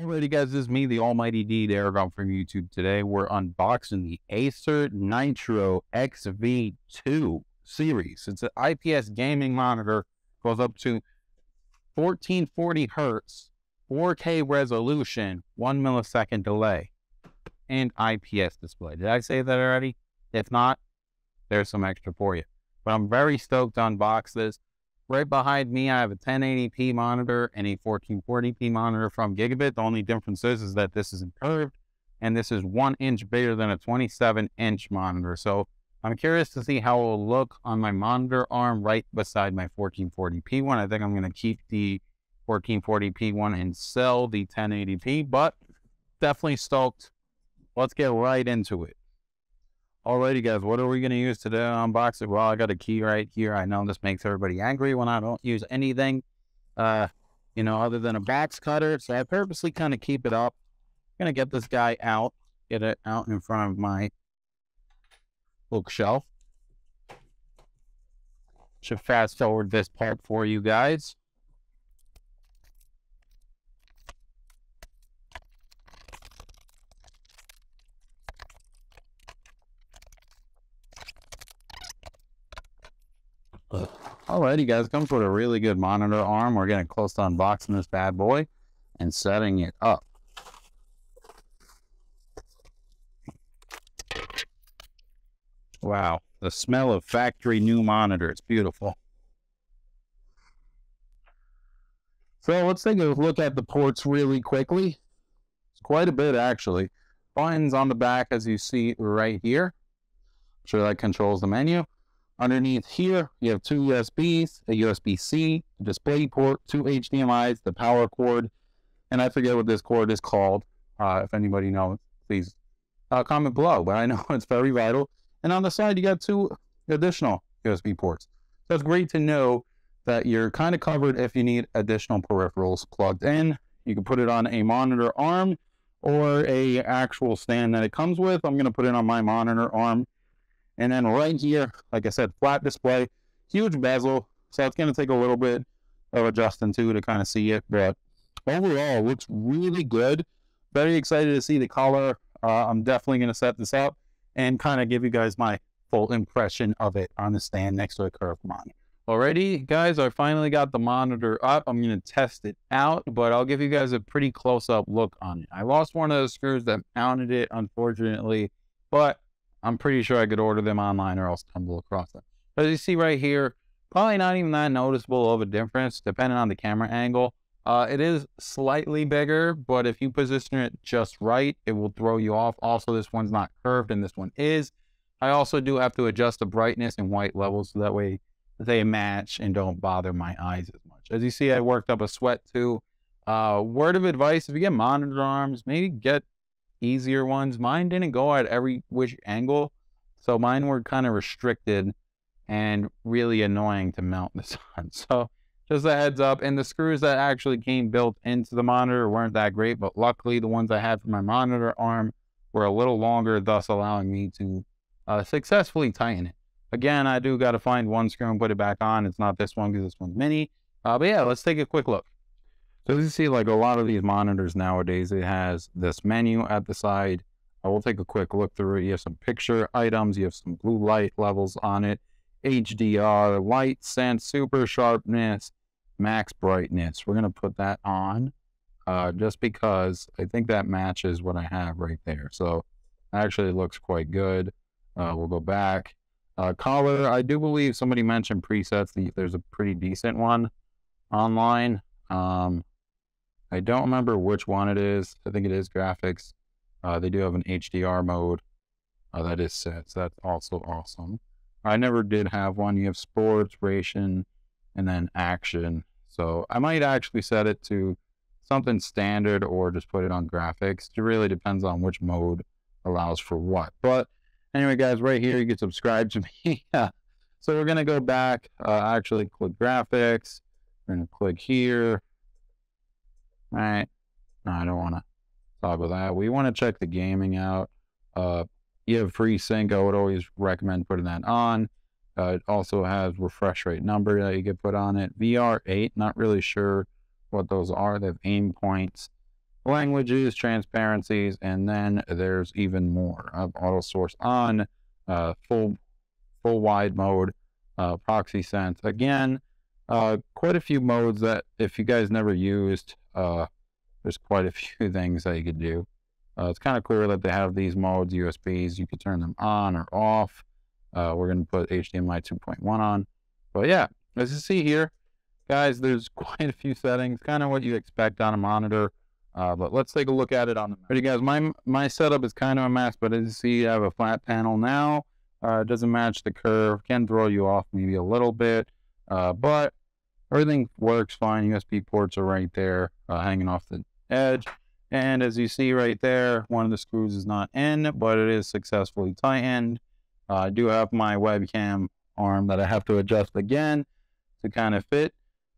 Alrighty, guys, this is me, the Almighty D, Darigon from YouTube. Today, we're unboxing the Acer Nitro XV2 series. It's an IPS gaming monitor, goes up to 1440 hertz, 4K resolution, one millisecond delay, and IPS display. Did I say that already? If not, there's some extra for you. But I'm very stoked to unbox this. Right behind me, I have a 1080p monitor and a 1440p monitor from Gigabyte. The only difference is, is that this isn't curved and this is one inch bigger than a 27 inch monitor. So I'm curious to see how it will look on my monitor arm right beside my 1440p one. I think I'm going to keep the 1440p one and sell the 1080p, but definitely stoked. Let's get right into it. Alrighty, guys, what are we going to use today on unbox it? Well, I got a key right here. I know this makes everybody angry when I don't use anything, uh, you know, other than a box cutter. So I purposely kind of keep it up. I'm going to get this guy out, get it out in front of my bookshelf. Should fast forward this part for you guys. Alrighty guys, comes with a really good monitor arm. We're getting close to unboxing this bad boy and setting it up. Wow, the smell of factory new monitor. It's beautiful. So let's take a look at the ports really quickly. It's quite a bit actually. Buttons on the back as you see right here. Sure that controls the menu. Underneath here, you have two USBs, a USB-C, a display port, two HDMIs, the power cord, and I forget what this cord is called. Uh, if anybody knows, please uh, comment below, but I know it's very vital. And on the side, you got two additional USB ports. So it's great to know that you're kind of covered if you need additional peripherals plugged in. You can put it on a monitor arm or a actual stand that it comes with. I'm going to put it on my monitor arm and then right here, like I said, flat display, huge bezel. So it's going to take a little bit of adjusting too to kind of see it. But overall, looks really good. Very excited to see the color. Uh, I'm definitely going to set this up and kind of give you guys my full impression of it on the stand next to a curved monitor. Alrighty, guys, I finally got the monitor up. I'm going to test it out, but I'll give you guys a pretty close-up look on it. I lost one of the screws that mounted it, unfortunately, but I'm pretty sure I could order them online or else stumble across them. But as you see right here, probably not even that noticeable of a difference depending on the camera angle. Uh, it is slightly bigger, but if you position it just right, it will throw you off. Also, this one's not curved and this one is. I also do have to adjust the brightness and white levels so that way they match and don't bother my eyes as much. As you see, I worked up a sweat too. Uh, word of advice, if you get monitor arms, maybe get easier ones. Mine didn't go at every which angle, so mine were kind of restricted and really annoying to mount this on. So just a heads up. And the screws that actually came built into the monitor weren't that great, but luckily the ones I had for my monitor arm were a little longer, thus allowing me to uh, successfully tighten it. Again, I do got to find one screw and put it back on. It's not this one because this one's mini. Uh, but yeah, let's take a quick look. So you see, like a lot of these monitors nowadays, it has this menu at the side. I will take a quick look through it. You have some picture items. You have some blue light levels on it. HDR, light sense, super sharpness, max brightness. We're going to put that on uh, just because I think that matches what I have right there. So actually it looks quite good. Uh, we'll go back. Uh, color, I do believe somebody mentioned presets. There's a pretty decent one online. Um, I don't remember which one it is. I think it is graphics. Uh, they do have an HDR mode uh, that is set, so that's also awesome. I never did have one. You have sports, racing, and then action. So I might actually set it to something standard or just put it on graphics. It really depends on which mode allows for what. But anyway, guys, right here, you can subscribe to me. so we're going to go back, uh, actually click graphics. We're going to click here. All right. No, I don't want to toggle that. We want to check the gaming out. Uh, you have free sync. I would always recommend putting that on. Uh, it also has refresh rate number that you can put on it. VR8, not really sure what those are. They have aim points. languages, transparencies, and then there's even more of auto source on uh, full full wide mode, uh, ProxiSense. Again, uh, quite a few modes that if you guys never used, uh, there's quite a few things that you could do. Uh, it's kind of clear that they have these modes, USBs. You could turn them on or off. Uh, we're going to put HDMI 2.1 on. But yeah, as you see here, guys, there's quite a few settings, kind of what you expect on a monitor. Uh, but let's take a look at it on the Ready, guys, my, my setup is kind of a mess, but as you see, I have a flat panel now. Uh, it doesn't match the curve, can throw you off maybe a little bit, uh, but everything works fine. USB ports are right there, uh, hanging off the edge. And as you see right there, one of the screws is not in, but it is successfully tightened. Uh, I do have my webcam arm that I have to adjust again to kind of fit.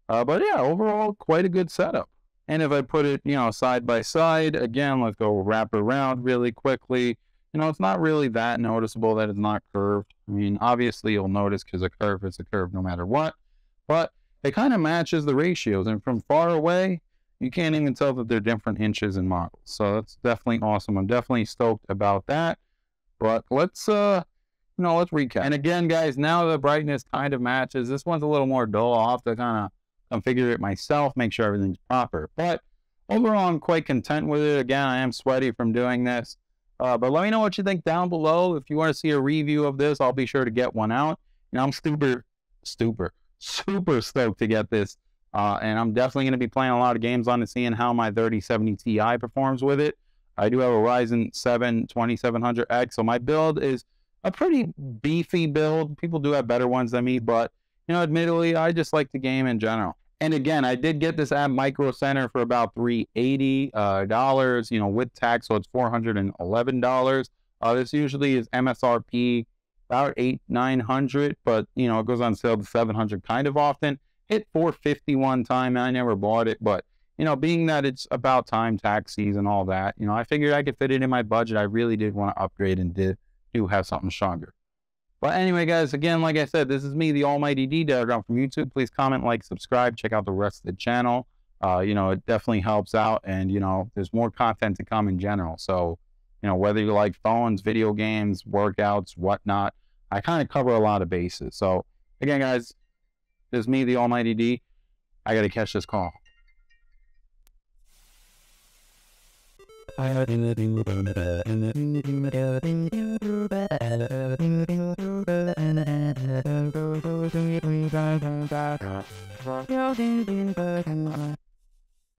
Uh, but yeah, overall, quite a good setup. And if I put it, you know, side by side, again, let's go wrap around really quickly. You know, it's not really that noticeable that it's not curved. I mean, obviously you'll notice because a curve is a curve no matter what, but it kind of matches the ratios. And from far away, you can't even tell that they're different inches and models. So that's definitely awesome. I'm definitely stoked about that. But let's, uh, you know, let's recap. And again, guys, now the brightness kind of matches. This one's a little more dull. I'll have to kind of configure it myself, make sure everything's proper. But overall, I'm quite content with it. Again, I am sweaty from doing this. Uh, but let me know what you think down below. If you want to see a review of this, I'll be sure to get one out. Know, I'm super, super, super stoked to get this. Uh, and I'm definitely going to be playing a lot of games on it, seeing how my 3070 Ti performs with it. I do have a Ryzen 7 2700X, so my build is a pretty beefy build. People do have better ones than me, but, you know, admittedly, I just like the game in general. And again, I did get this at Micro Center for about $380, uh, you know, with tax, so it's $411. Uh, this usually is MSRP about eight, 900, but, you know, it goes on sale to 700 kind of often. Hit 450 one time, and I never bought it, but, you know, being that it's about time tax and all that, you know, I figured I could fit it in my budget. I really did want to upgrade and did do have something stronger. But anyway, guys, again, like I said, this is me, the almighty D Darigon from YouTube. Please comment, like, subscribe, check out the rest of the channel. Uh, you know, it definitely helps out. And, you know, there's more content to come in general. So, you know, whether you like phones, video games, workouts, whatnot, I kind of cover a lot of bases. So, again, guys, is me, the almighty D. I got to catch this call. I